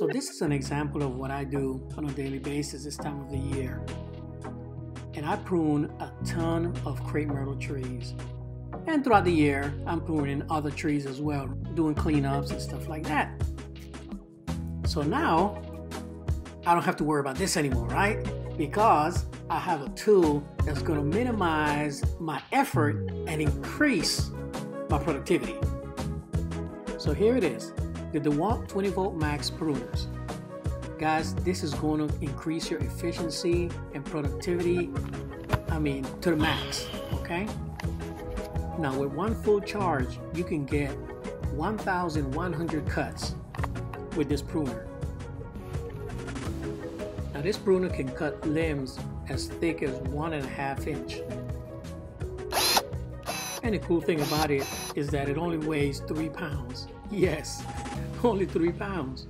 So this is an example of what I do on a daily basis this time of the year. And I prune a ton of crepe myrtle trees. And throughout the year, I'm pruning other trees as well, doing cleanups and stuff like that. So now, I don't have to worry about this anymore, right? Because I have a tool that's gonna minimize my effort and increase my productivity. So here it is, the DeWalt 20 volt max pruners. Guys, this is going to increase your efficiency and productivity, I mean, to the max, okay? Now with one full charge, you can get 1,100 cuts with this pruner. Now this pruner can cut limbs as thick as one and a half inch. And the cool thing about it is that it only weighs three pounds. Yes, only three pounds.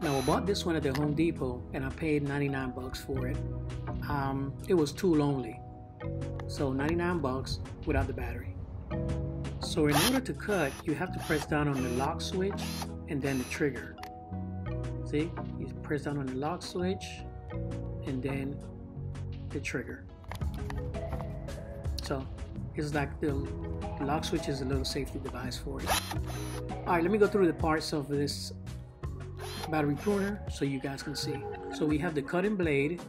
Now I bought this one at the Home Depot and I paid 99 bucks for it. Um, it was tool only. So 99 bucks without the battery. So in order to cut, you have to press down on the lock switch and then the trigger. See, you press down on the lock switch and then the trigger. So it's like the lock switch is a little safety device for it. All right, let me go through the parts of this battery pruner so you guys can see. So we have the cutting blade,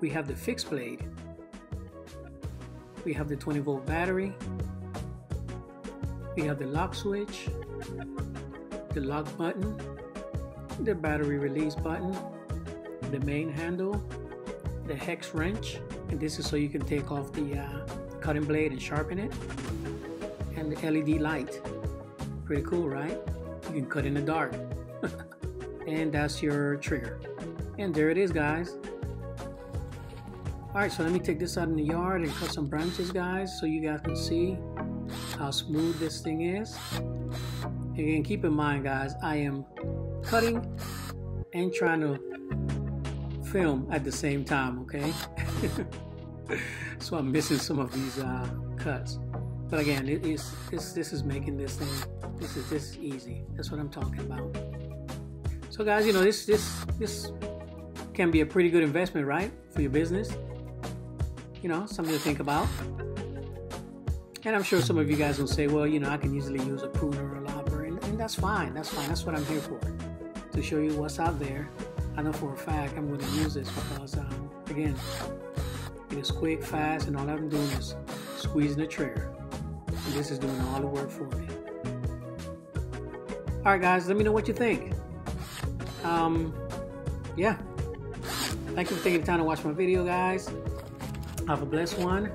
we have the fixed blade, we have the 20 volt battery, we have the lock switch, the lock button, the battery release button, the main handle, the hex wrench, and this is so you can take off the uh, cutting blade and sharpen it, and the LED light. Pretty cool, right? You can cut in the dark. and that's your trigger. And there it is, guys. Alright, so let me take this out in the yard and cut some branches, guys, so you guys can see how smooth this thing is. Again, keep in mind, guys, I am cutting and trying to film at the same time, okay? so I'm missing some of these uh, cuts. But again, it is this this is making this thing this is this easy. That's what I'm talking about. So guys, you know this this this can be a pretty good investment, right, for your business. You know, something to think about. And I'm sure some of you guys will say, well, you know, I can easily use a pruner or a lopper, and, and that's fine. That's fine. That's what I'm here for, to show you what's out there. I know for a fact I'm going to use this because, um, again, it is quick, fast, and all I'm doing is squeezing the trigger. And this is doing all the work for me. All right, guys, let me know what you think. Um, yeah. Thank you for taking the time to watch my video, guys. Have a blessed one,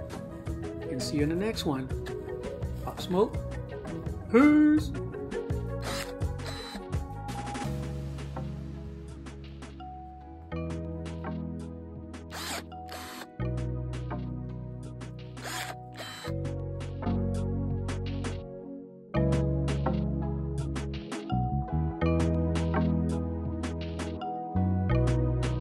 and see you in the next one. Pop Smoke. Peace.